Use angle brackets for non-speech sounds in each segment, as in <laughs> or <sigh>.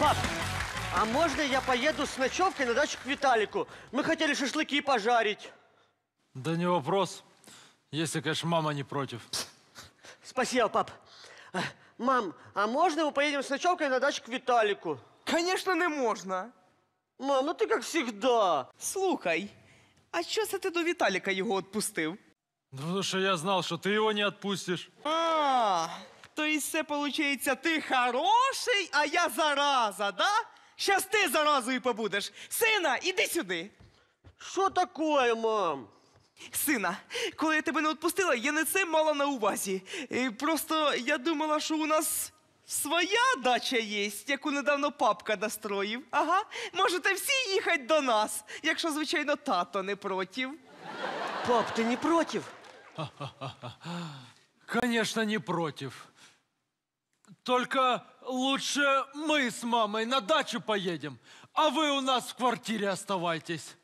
Пап, а можно я поеду с ночевкой на дачу к Виталику? Мы хотели шашлыки пожарить. Да не вопрос. Если, конечно, мама не против. Спасибо, пап. Э, Мам, а можно мы поедем с ночевкой на дачу к Виталику? Звісно, не можна. Мам, ну ты как всегда. Слухай, а що це ти до Віталіка його відпустив? Ну, Потому что я знал, что ты его не отпустишь. А, то і все виходить, ти хороший, а я зараза, да? Щас ти заразою побудеш. Сина, іди сюди. Что такое, мам? Сина, коли я тебе не відпустила, я не це мала на увазі. Е, Просто я думала, що у нас своя дача є, яку недавно папка достроїв. Ага, можете всі їхати до нас, якщо, звичайно, тато не проти. Пап, ты не против? Конечно, не против. Только лучше мы с мамой на дачу поедем, а вы у нас в квартире оставайтесь.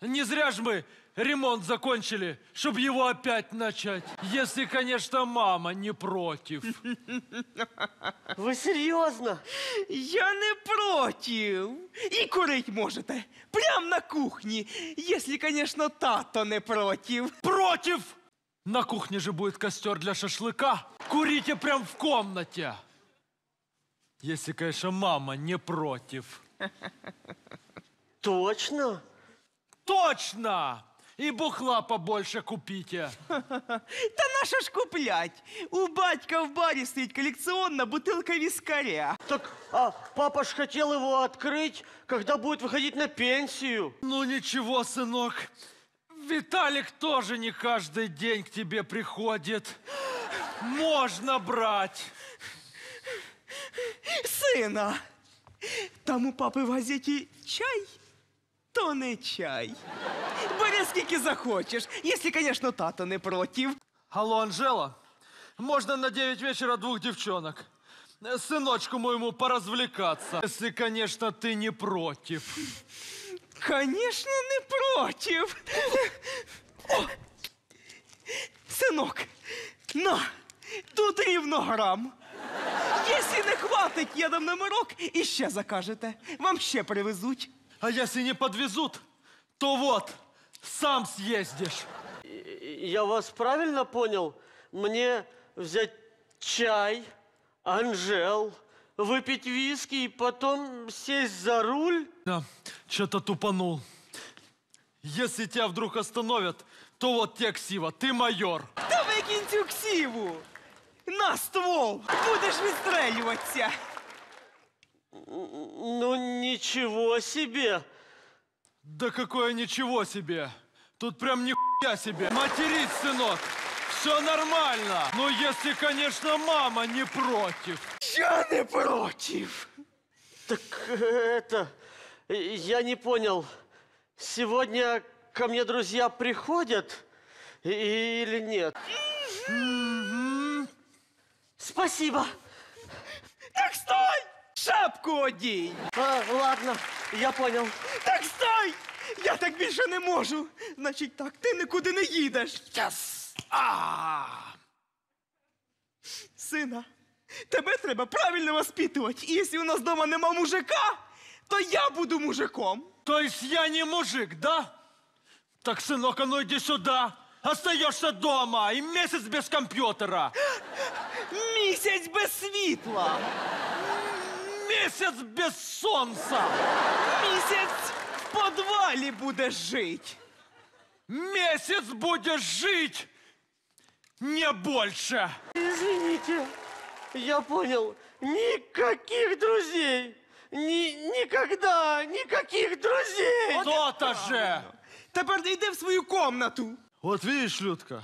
Не зря же мы ремонт закончили, чтобы его опять начать. Если, конечно, мама не против. <laughs> Вы серьезно? Я не проти. І курить можете. Прям на кухні. Якщо, звісно, тато не проти. Против! На кухне же будет костер для шашлыка. Курите прям в комнате. Если, конечно, мама не против. Точно? Точно! И бухла побольше купите. <laughs> Та наша ж куплять? У батька в барі стоїть колекціонна бутилка віскаря. Так, а папа ж хотел его открыть, когда будет выходить на пенсию. Ну ничего, сынок. Виталик тоже не каждый день к тебе приходит. Можно брать. Сина, там у папи в газеті чай, то не чай. Бери скільки захочеш, якщо, звісно, тато не проти. Алло, Анжела, можно на 9 вечера двух девчонок? Э, Сыночку моему поразвлекаться. Если, конечно, ты не против. Конечно, не проти. О! Синок, на, тут рівно грам. Якщо не хватить, я дам номерок і ще закажете. Вам ще привезуть. А если не подвезут, то вот, сам съездишь. Я вас правильно понял? Мне взять чай, Анжел, выпить виски и потом сесть за руль? Да, что-то тупанул. Если тебя вдруг остановят, то вот те ксива, ты майор. Та викинь цю ксіву! На ствол! Будеш відстрелюватися! Ну, ничего себе! Да какое ничего себе! Тут прям нихуя себе! Матерись, сынок! Все нормально! Ну, если, конечно, мама не против. Я не проти! Так это... Я не понял. Сегодня ко мне друзья приходят или нет? Спасибо. Так стой! Шапку одій! А, ладно, я понял. Так стой! Я так більше не можу. Значить так, ти нікуди не їдеш. Yes! А! Сина, тебе треба правильно воспитувати. І якщо у нас вдома нема мужика, то я буду мужиком. То есть я не мужик, да? Так, сынок, а ну иди сюда. Остаешься дома и месяц без компьютера. Місяць без світла. Месяц без солнца. Місяць в подвалі будеш жити. Месяц будешь жить. Не больше. Извините, я понял. Никаких друзей. Ни, никогда никаких друзей. То-то же. Тепер йди в свою комнату. Вот видишь, Людка,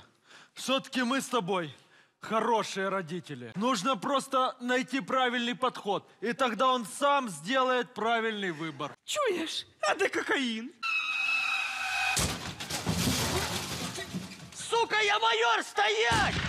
все-таки мы с тобой хорошие родители. Нужно просто найти правильный подход, и тогда он сам сделает правильный выбор. Чуєш? А де кокаїн? Сука, я майор, стоять!